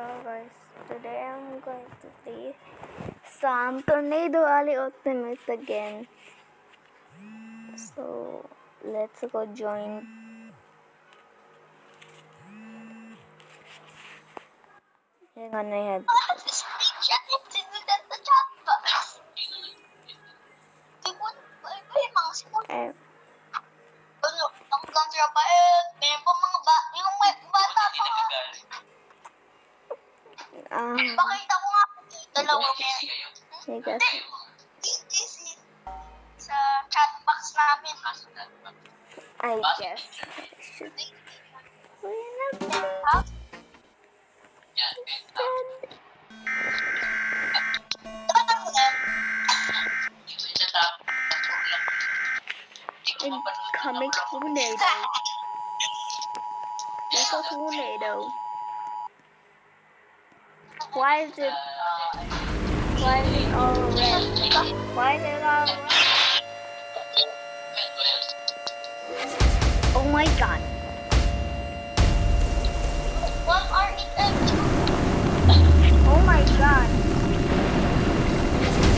Hello guys, today I'm going to play some Tornado Alley Ultimate again. So let's go join. Hang on, I had. Is it? Why is it all red? Why is it all red? Oh my god. What are it? Oh my god.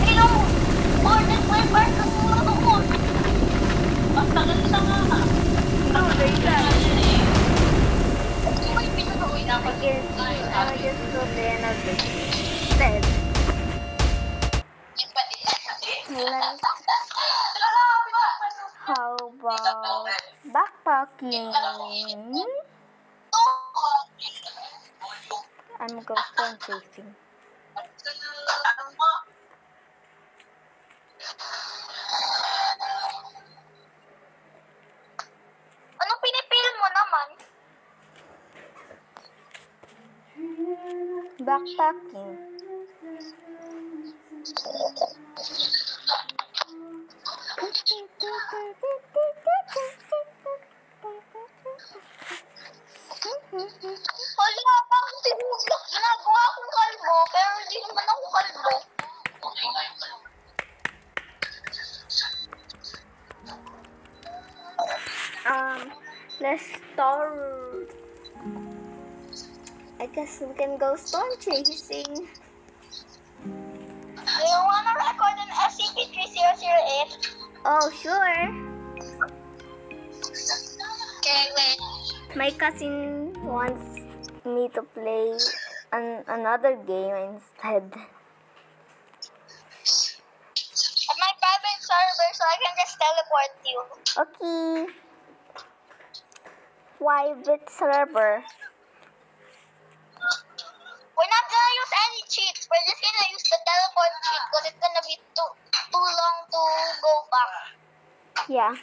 Sino mo? Or this way part ng ulo mo. Ang tagal sa nga. No, that. May pinag-uwi I guess I just go to the end how about backpacking? I'm ghost storm chasing. Ano pinipil mo naman? Backpacking. Wala pa akong tinulak. Ginagawa akong kalbo, pero hindi naman ako kalbo. Um, let's start. I guess we can go storm chasing. Do you wanna record an SCP-3008? Oh, sure. Okay, wait. My cousin wants me to play an another game instead. At my private server, so I can just teleport you. Okay. Private server. Yeah.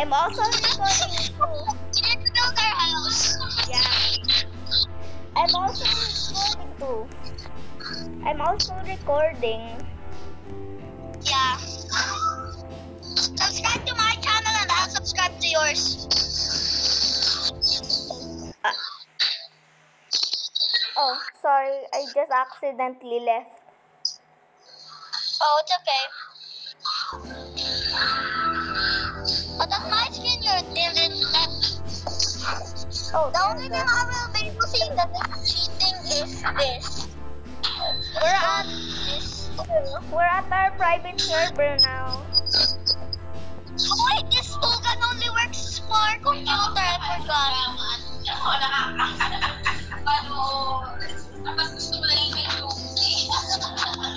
I'm also recording too. We need to build our house. Yeah. I'm also recording too. I'm also recording. Yeah. Subscribe to my channel and I'll subscribe to yours. Uh, oh, sorry. I just accidentally left. Oh, it's okay. But on my screen, you're didn't Oh, The only thing I will be using that is cheating is this. We're at This. we're at our private server now. Wait, this token only works for computer. I forgot.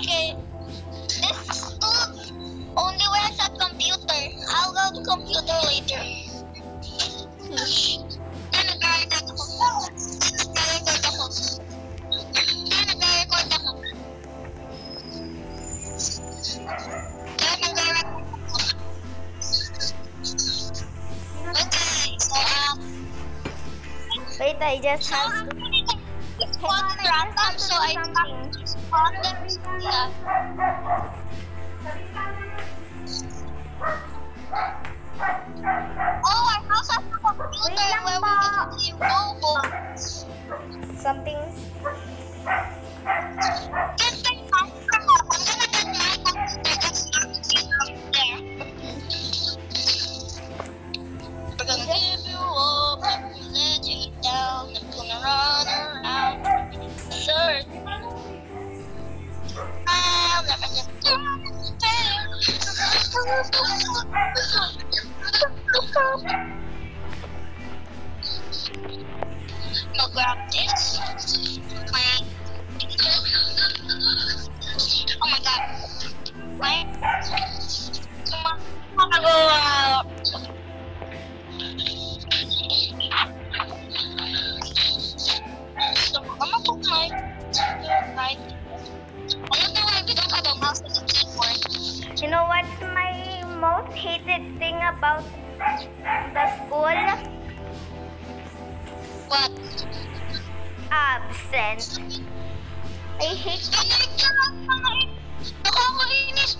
Okay. This tool only works at computer. I'll go to computer later. Um, Wait, I just so have to. gonna like Hang on, I just have to. Yeah. Something's I hate Pinicturan ka nga eh. Nakakainis.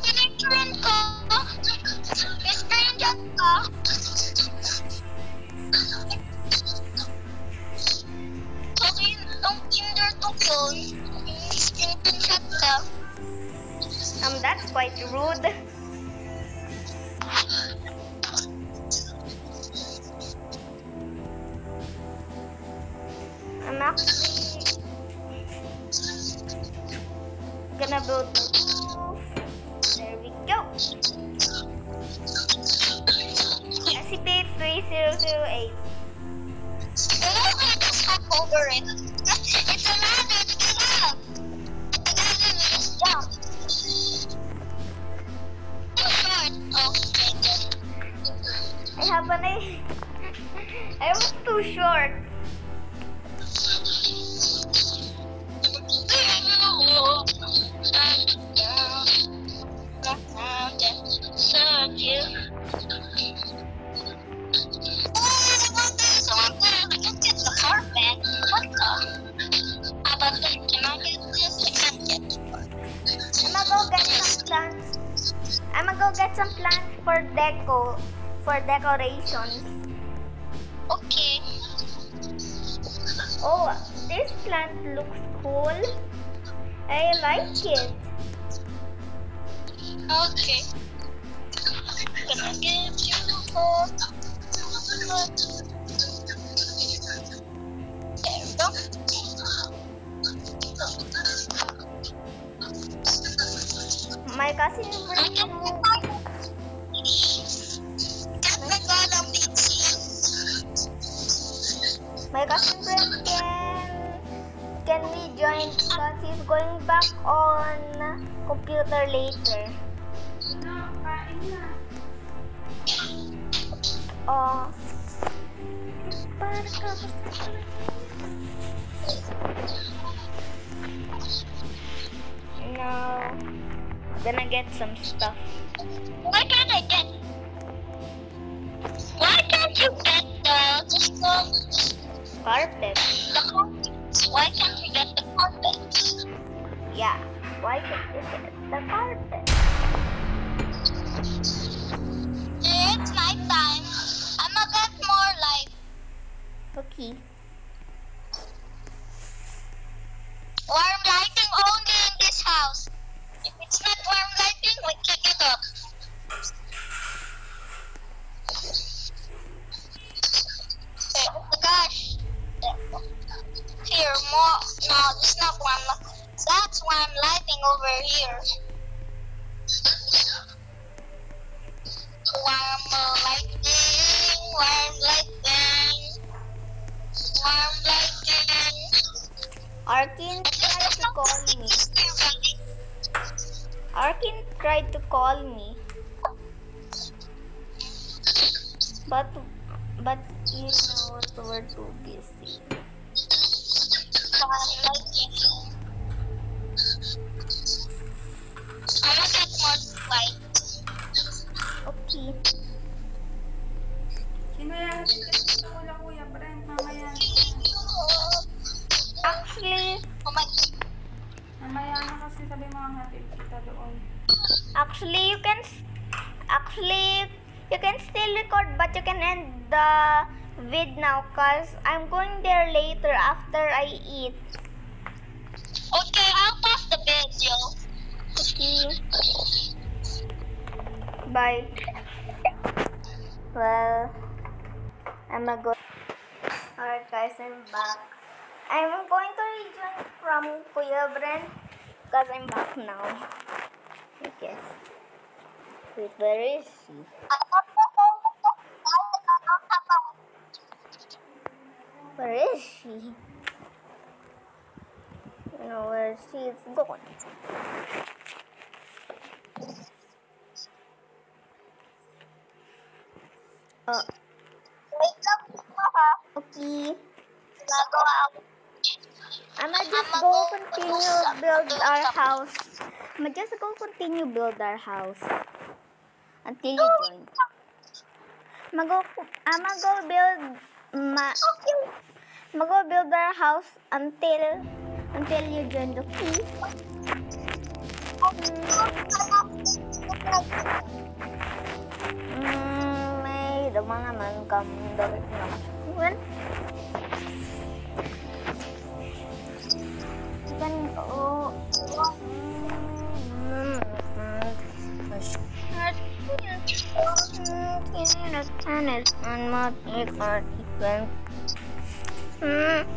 Screenshot ka. Okay, ang Tinder to. Screenshot ka. um that's quite rude. Okay. Oh, this plant looks cool. I like it. Okay. Gonna give you four. There we go. My cousin I my cousin Bruno can can we join because he's going back on computer later. Oh. No. Gonna get some stuff. Why can't I get? Why can't you get the just Carpet. the contents? Why can't we get the contents? Yeah. Why can't we get the carpet? It's night time. I'ma get more light. Okay. Warm lighting only in this house. Over I'm back now. I guess. Wait, where is she? Where is she? You know where she is going. Uh, Wake up, Papa. okay. Gagawa ako. I'ma just I'ma go go continue build our some- house. I'ma just go continue build our house until you join. I'ma go. I'ma go build my. I'ma go build our house until until you join the key. Mm, may naman naman kam dari naman. Kan oh.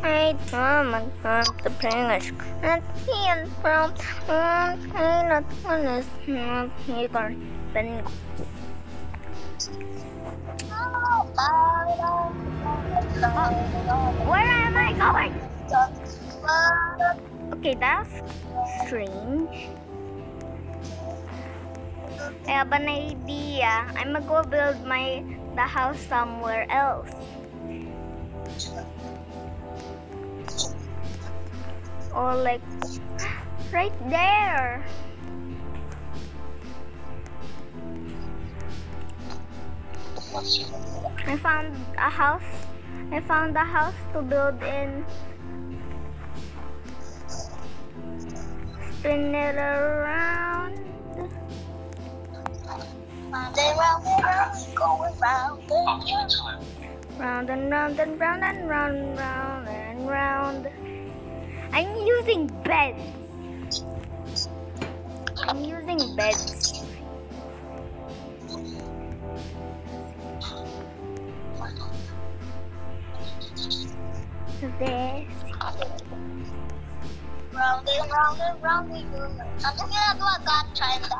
I come and from I not one is not he can Where am I going? Okay, that's strange. I have an idea. I'm gonna go build my the house somewhere else. Or like right there. I found a house. I found a house to build in. Spin it around. Round and round and round, going round and round. Round and round and round and round, round and round. I'm using beds. I'm using beds. This. Round and round and round we go. Ano ginagawa God trying that?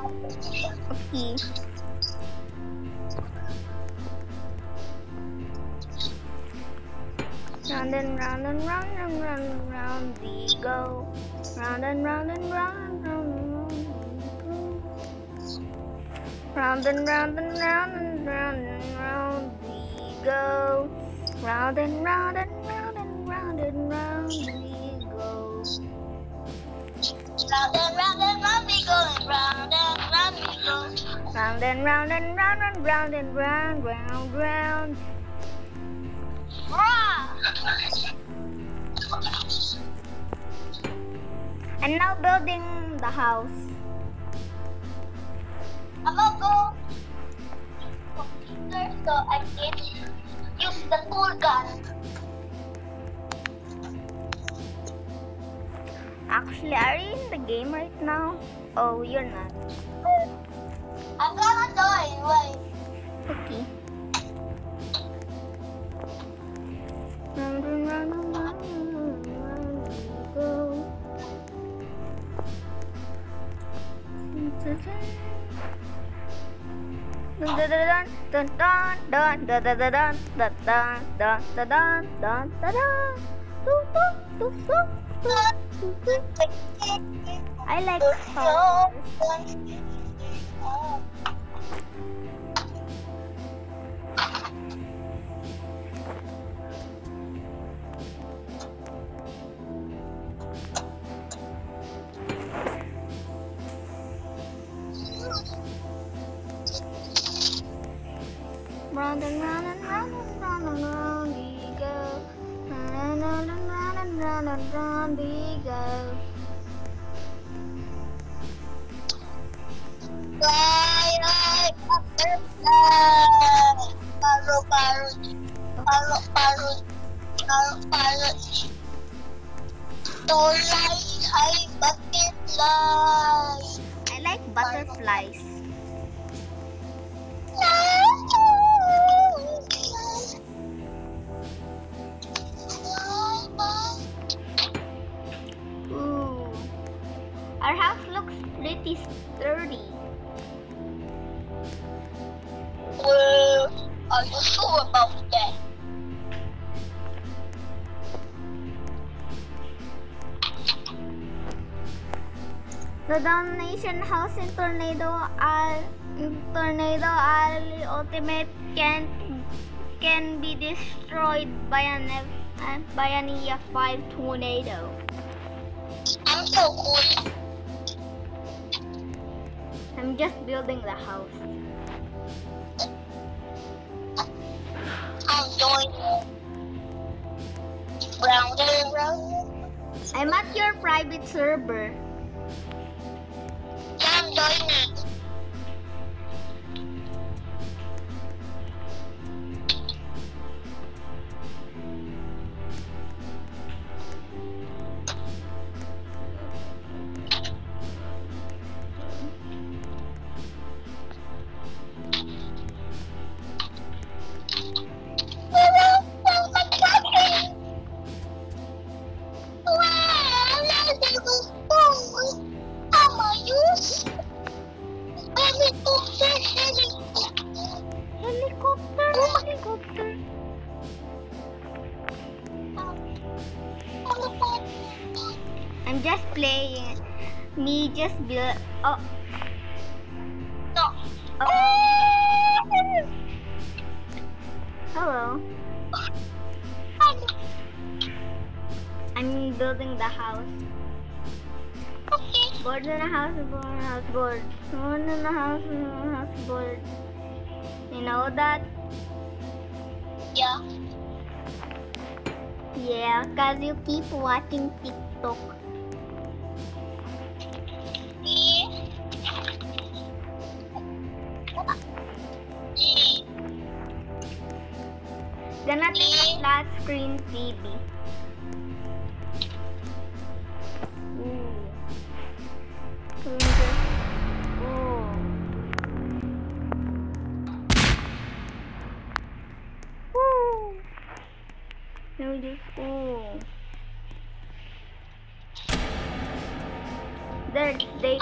Okay. Round and round and round and round and round we go. Round and round and round, round and round we go. Round and round and round and round and round we go. Round and round and round and round and round we go. Round and round and round we go. Round and round we go. Round and round and round and round and round, round, round. I'm now building the house. I'm gonna go computer so I can use the tool gun. Actually, are you in the game right now? Oh, you're not. I'm gonna join, wait. Okay. dun dun dun dun dun dun dun dun dun dun dun dun dun dun dun dun dun dun I like songs. round and round and round and round and round and run and run, Fly Don't like high. I like butterflies. Polynesian housing tornado are tornado are ultimate can can be destroyed by an by an EF five tornado. I'm so cool. I'm just building the house. I'm doing brown I'm at your private server. Ooh. They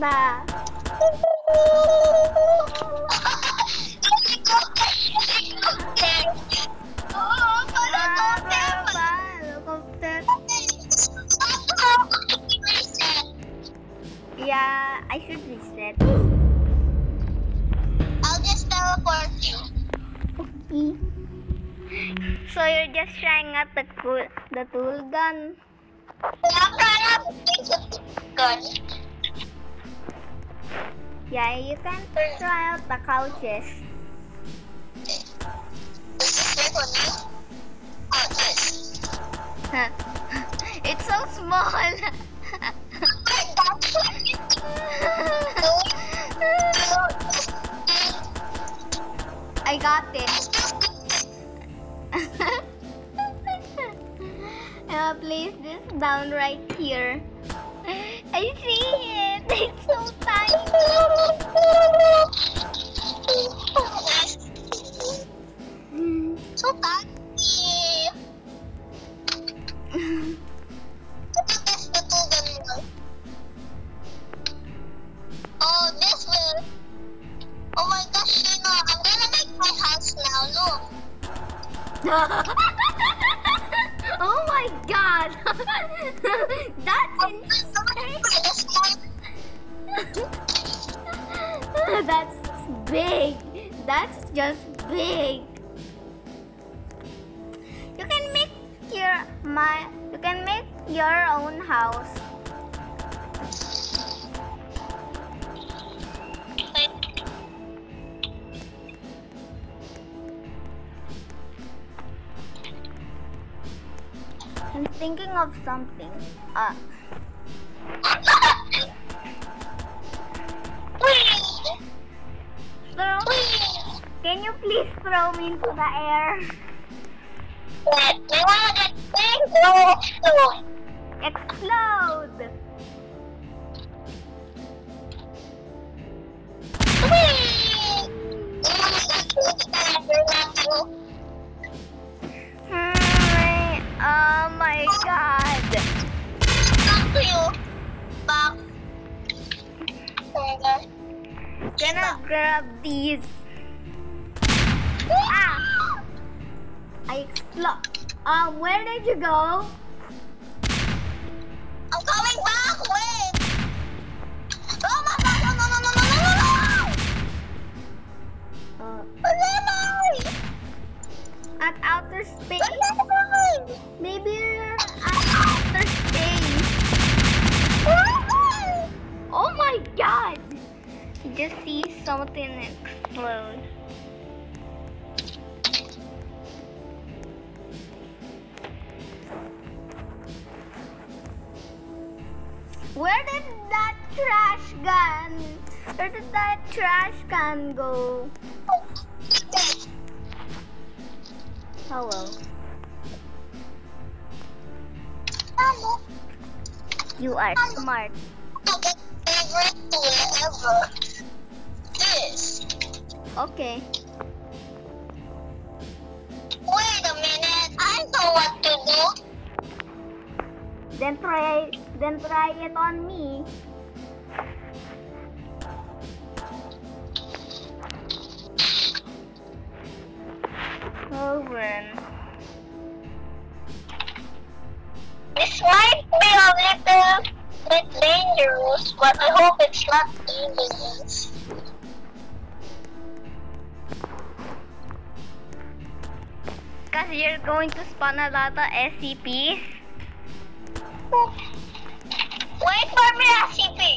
ba? Yeah, I should reset. I'll just teleport you. Okay. So you're just trying out the cool, the tool gun. Yeah, I'm trying out the gun. Yeah, you can try out the couches. It's so small. I got it. uh, place this down right here. I see it. It's so tiny. so tiny. Look at this. Oh, this will. Oh my gosh, you know, I'm gonna make my house now. Look. my god. That's insane. That's big. That's just big. You can make your my you can make your own house. Thinking of something. Uh, throw, can you please throw me into the air? Explode! Hmm, Can I grab these? Ah! I explode. Um, where did you go? Smart. You're going to spawn a lot of SCPs. Wait for me. SCP,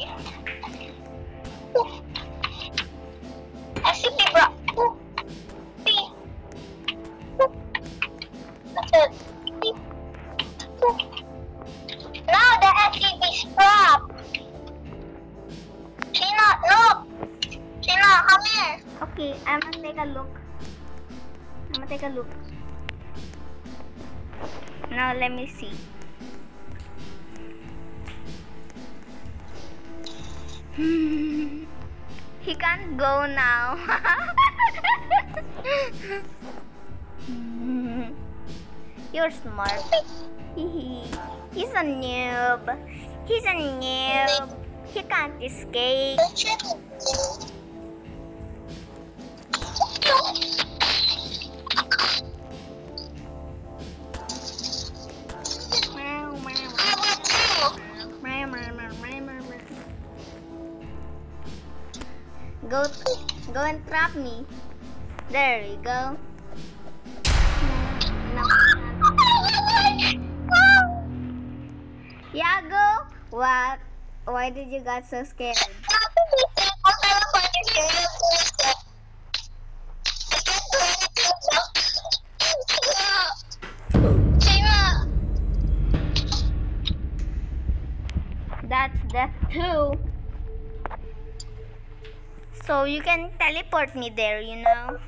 You're smart. He's a noob. He's a noob. He can't escape. You get so scared? That's death too. So you can teleport me there, you know?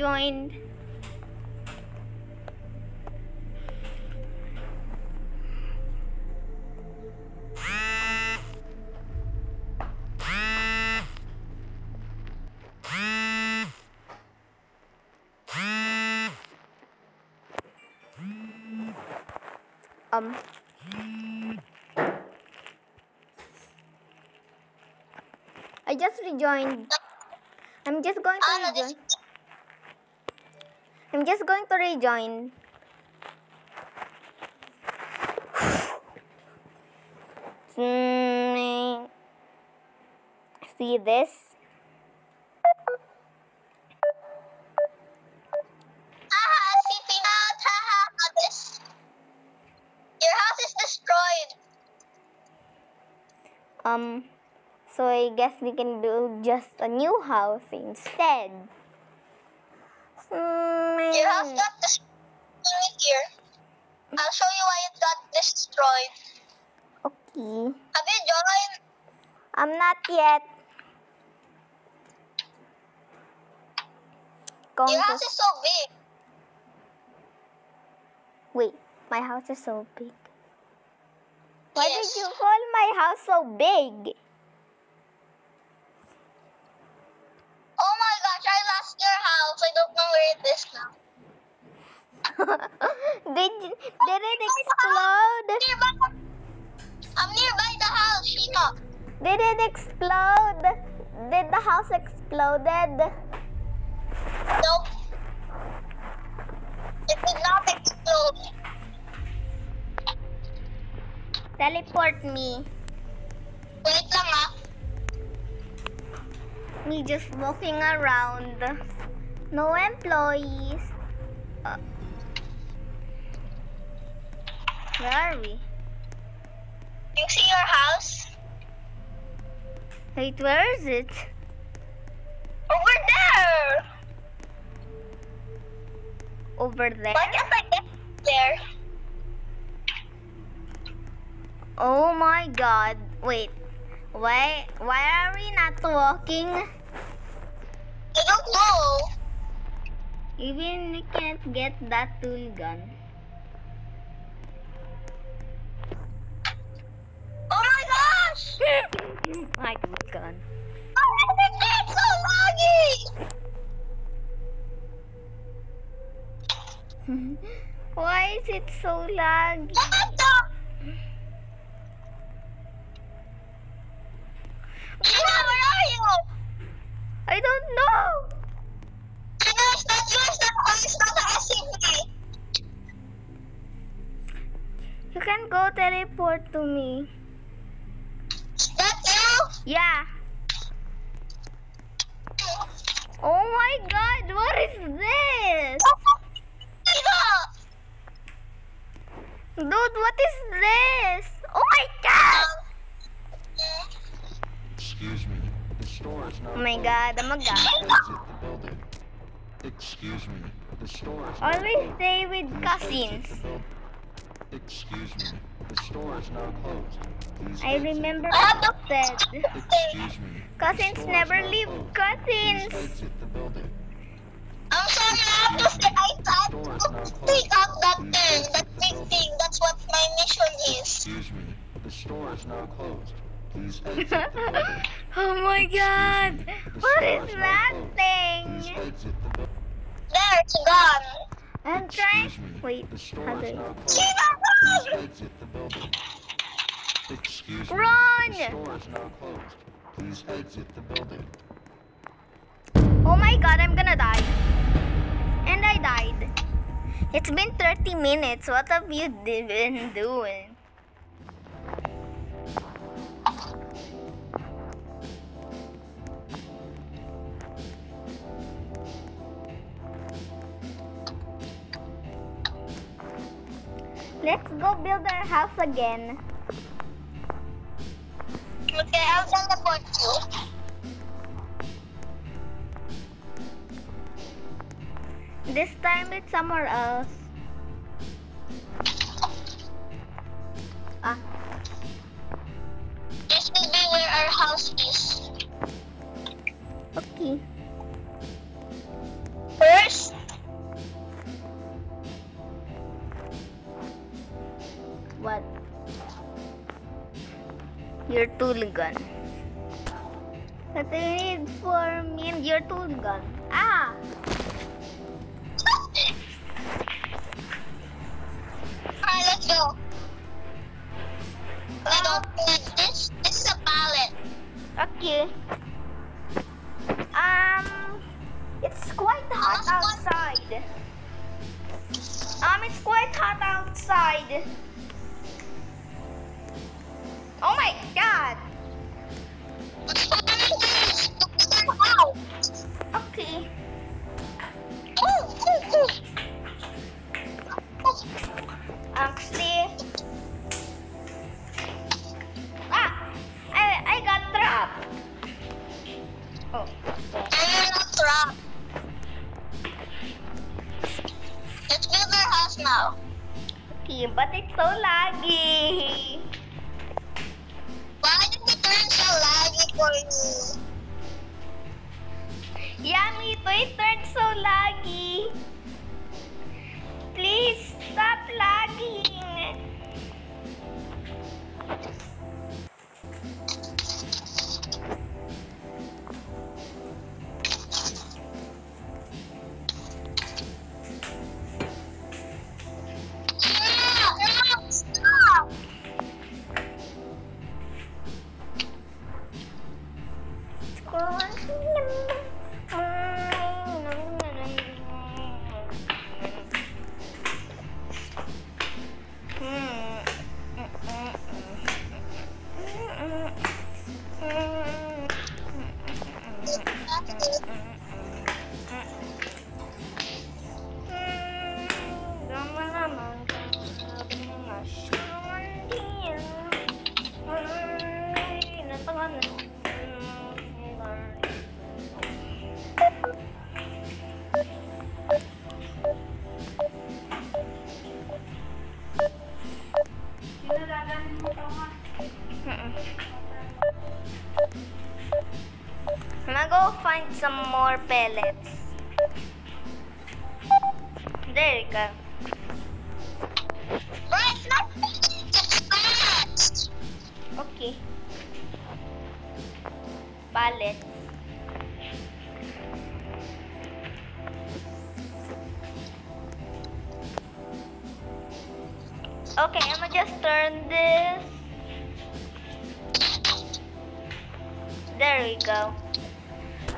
Rejoin. Um. I just rejoined. I'm just going to rejoin. I'm just going to rejoin. Hmm, See this? Haha, sleeping out. Haha, this. Your house is destroyed. Um, so I guess we can do just a new house instead. Your house Hmm, got destroyed here. I'll show you why it got destroyed. Okay. Have you joined? I'm not yet. Going Your to house is so big. wait. My house is so big. Why Yes. did you call my house so big? Oh my gosh, I lost your house. I don't know where it is now. did did it explode? Nearby. I'm nearby the house, Shino. Did it explode? Did the house exploded? Nope. It did not explode. Teleport me. Wait lang ah. Me just walking around. No employees. Uh, where are we? You see your house? Wait, where is it? Over there. Over there? Why can't I get there? Oh my god. Wait. Why why are we not walking? I don't know. Even we can't get that tool gun. Oh my gosh! my tool gun. Oh, it's so laggy! Why is it so laggy? What? Gina, where are you? I don't know. Gina, it's not you, it's not, oh, it's not the SCP. You can go teleport to me. That's you? Yeah. Oh my god, what is this? Dude, what is this? Oh my god! Oh. Excuse me. The store is not Oh my closed. god, oh my god. Exit the building. Excuse me. The store is not Always closed. stay with cousins. exit the building. Excuse me. The store is now closed. Please I remember what to you said. Excuse me. Cousins never leave closed. cousins. Please exit the building. I'm sorry, I have to stay. I have to take out that thing, that big thing. That's what my mission is. Excuse me. The store is now closed. Please exit the oh my god! What is that thing? Please exit the. There, it's gone. I'm trying. Wait, how do Please exit the building. Excuse me. Run! The store is now closed. Please exit the building. Oh my god, I'm gonna die. And I died. It's been 30 minutes. What have you been doing? Let's go build our house again. Okay, I'll teleport you. This time it's somewhere else. Ah, This will be where our house is. okay. First, What? Your tool gun. What do you need for me and your tool gun? Ah! alright, let's go. I don't need this. This is a pallet. Okay. Um, it's quite hot outside. Um, it's quite hot outside. Oh my god! Okay.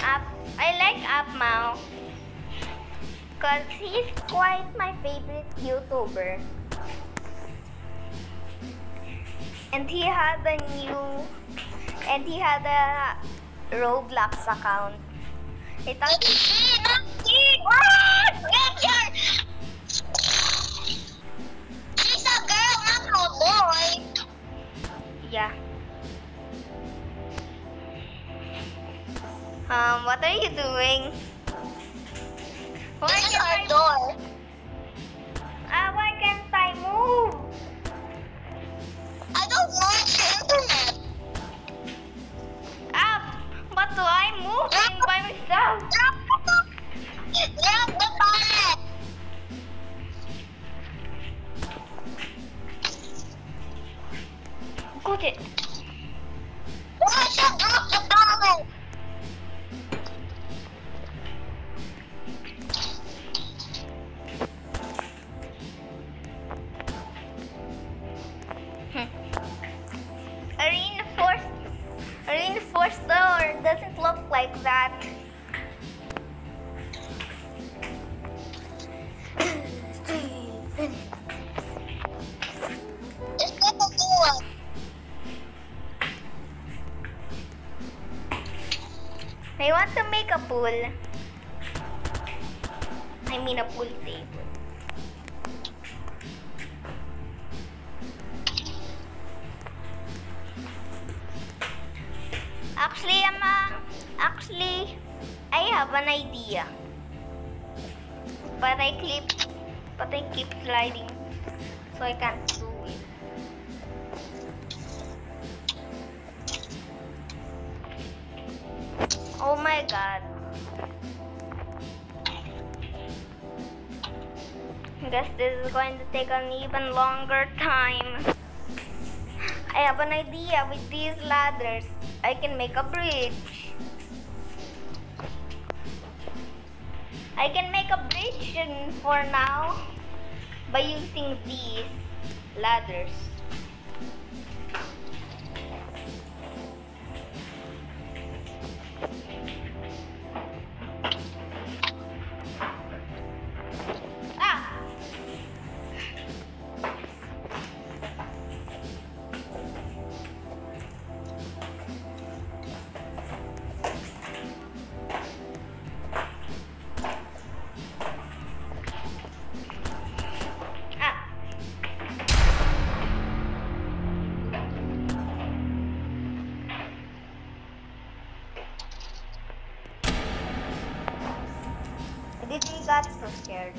Up. I like Upmao. Cause he's quite my favorite YouTuber. And he had a new and he had a Roblox account. I thought Hey, Nancy! What? Get your... She's a girl, not a boy. yeah. Um, what are you doing? Why This is our I, door. ah, why can't I move? I don't it's the internet. Ah, but I'm moving by myself. Drop the... Drop the pallet. Got it. Why should drop the pallet? that. I want to make a pool. I mean a pool table. Actually, I'm uh, actually I have an idea. But I keep but I keep sliding so I can't do it. Oh my god. Guess this is going to take an even longer time. I have an idea with these ladders. I can make a bridge. For now by using these ladders. Scared.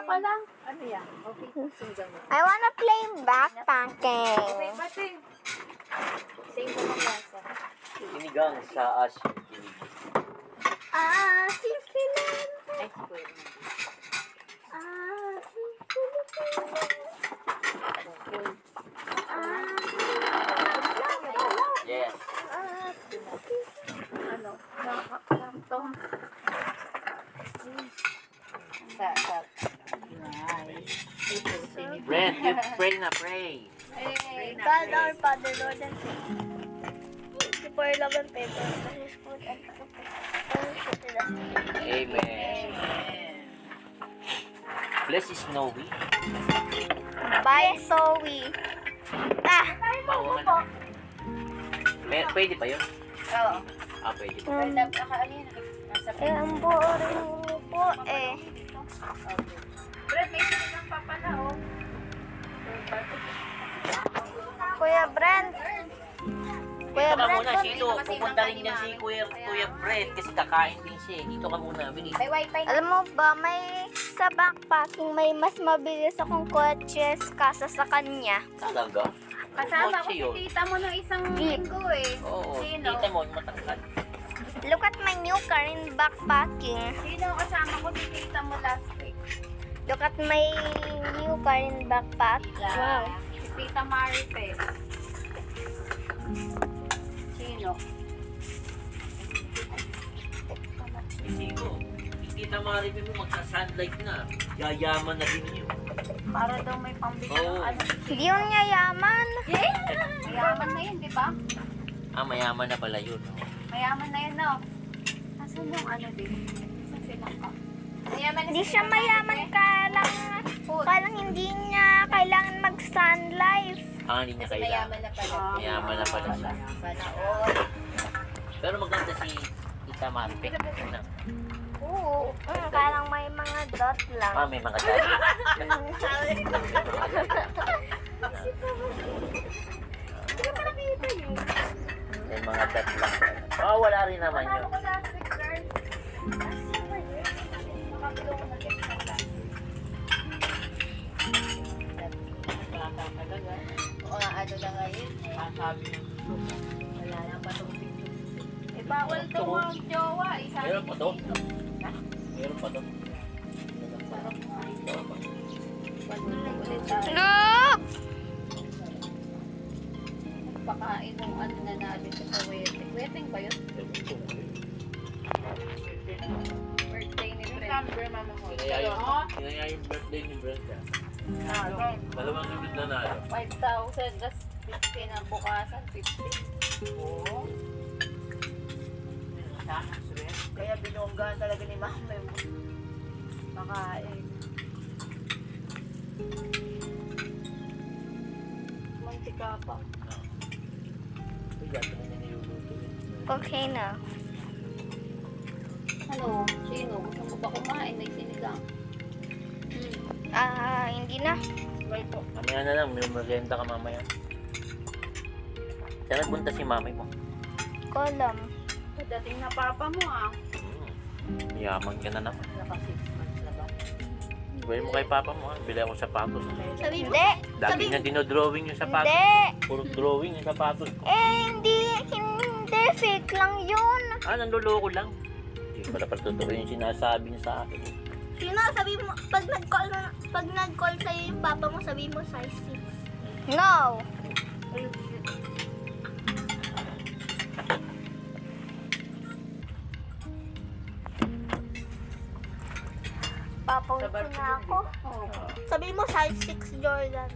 Sinigang pa pala. I wanna play backpacking. Pati. Sinigang sa asin. Ah, silsilente. Ah, silsilente. Yes. Ah, Ano? Nakakapto. Brent, you pray na pray. God our Father, Lord and Savior. For love and favor, precious food and fellowship with us. Amen. Bless is Snowy. Bye, Zoe. Ah! Bawa ka na. P- pwede ba yun? Oo. Ah, pwede ba? Um, Naka? Nasa eh, ang boring mo po eh. Brad, may sinigang pa pala oh. Kuya Brent. Kuya Dito ka Brent, muna, ba't- Shilo. Pupunta rin dyan si Kuya, Kuya Brent kasi kakain din siya. eh. Dito ka muna, bilis. May wifi alam mo ba, may sa backpacking may mas mabilis akong kotses kasa sa kanya. Talaga? Kasama ko Kotse si yun. tita mo nung isang linggo eh. Oo, Sino? tita mo, matangkad. Look at my new car in backpacking. Sino kasama ko si tita mo last? Look at my new car in backpacking. Wow. Si tita Maripes. Sino? Sino? Tita Maribel mo magsa-sunlight na. Yayaman na din yun. Para daw may pambili Oo. ng ano. Hindi yun yayaman. Mayaman na yun, di ba? Ah, mayaman na pala yun. Mayaman na yun, no? Nasaan yung ano din? Nasaan sila ka? Mayaman na Hindi si siya mayaman ka lang. Food. Parang hindi niya kailangan mag-sun life. Ah, hindi niya kailangan. na pala. Mayaman na pala siya. All. Pero maganda si Tita. Na. Oo. Mm, parang may mga dot lang. Ah, may mga dati. Hindi ko pa nakita yun. may mga dot lang. Ah, wala rin naman yun. Mga ano na ngayon. Wala na pa itong Eh, bawal to ang jowa. Isa Meron pa to? Meron pa to? Sarap nga eh. papa. Panulit tayo. Look! Pakain nalo. 5,000 plus 50 na bukasan. 50. Oo. Kaya binonggaan talaga ni mama yung makain. Mantika pa. Okay na. Ano? Sino? Gusto mo ba kumain? May sinigang. Ah, hindi na. Mamaya na lang, may merienda ka mamaya. Saan nagpunta si mami mo? Kolam. Dating na papa mo ah. Hmm. Yaman ka na naman. Naka 6 months na ba? Bili mo kay papa mo ha. Bili ako sapatos. Sabi hindi. Lagi niya dinodrawing yung sapatos. Hindi. Puro drawing yung sapatos ko. Eh, hindi. Hindi. Fake lang yun. Ah, nanloloko lang. Hindi pala pala totoo yung sinasabi niya sa akin. Sino, sabi mo, pag nag-call, na- pag nag-call sa'yo yung papa mo, sabi mo size 6. No. Papawid ko na ako. Sabi mo size 6 Jordan.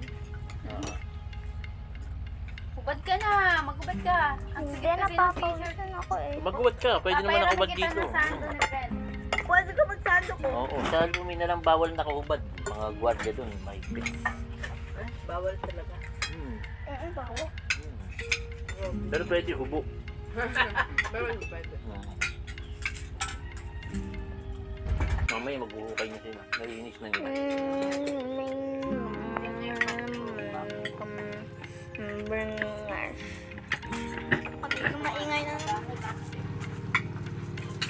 Hubad ka na. Maghubad ka. Ang Hindi na kasi ng t-shirt. papawisan ako eh. Maghuwad ka. Pwede naman Papayaran nakubad kita dito. ng sando ni Fred. Ka magsando ko. Oo, sa lumi na lang bawal nakaubad. Mga gwardiya dun, may pit. Eh, bawal talaga. Hmm. Oo, bawo. hmm. Pero pwede hubo. bawal pwede. Hmm. Mamaya maghuhukay niya sila. Naiinis na nila. Bringers. Pag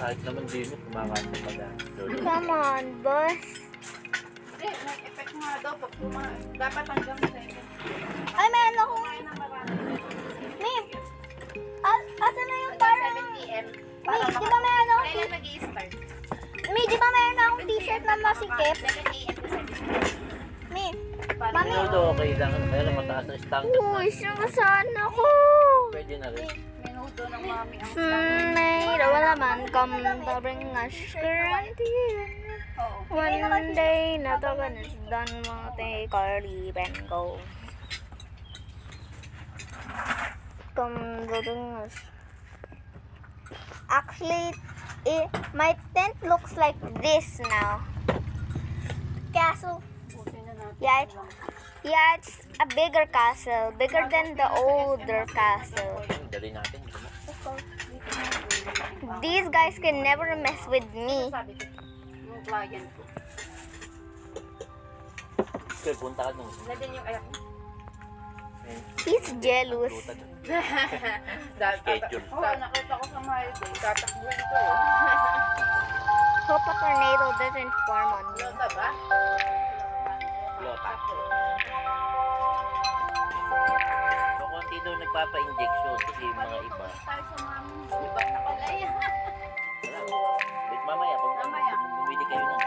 Kahit naman din, kumakain sa pala. Come on, boss. Hindi, may effect nga daw pag kumain. Dapat hanggang 7. Ay, meron akong... Kumain ng marami. May... Ah, asa na yung parang... 7 p.m. May, di ba meron akong... Kailan nag-i-start? May, di ba meron akong t-shirt na masikip? 7 a.m. to 7 May, Para Mami. Minuto okay lang. Kaya lang mataas ang standard Uy, na. sinasaan ako. Pwede na rin. May wala man come to bring us. One day, na to when it's done, we'll take our leave and go. Bring us. Actually, it, my tent looks like this now. Castle. Yeah, it- Yeah, it's a bigger castle, bigger than the older castle. Dali natin. These guys can never mess with me. Sabi ko, yung client ko. Kaya punta ka dun. Nandun yung ayak ko. He's jealous. Luta dun. Schedule. Oo, nakita ko sa highway. Tatakbuhin ko. Hope a tornado doesn't form on me. Nagpapa-injection kasi yung mga iba. Tayo sa mami. Iba na pala yan. Wala. Wait, mamaya. Pag Mamaya. bumili kayo ng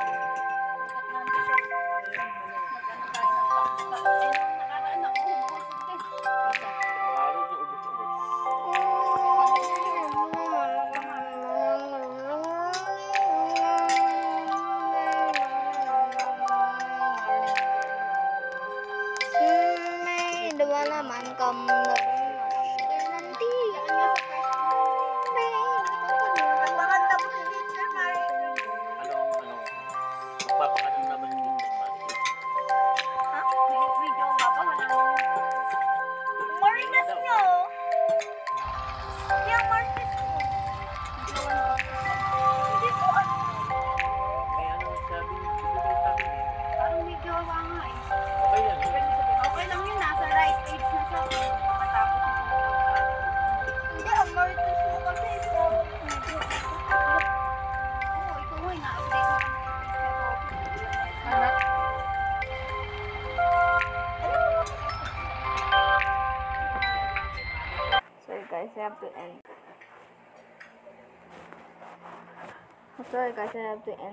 end. Sorry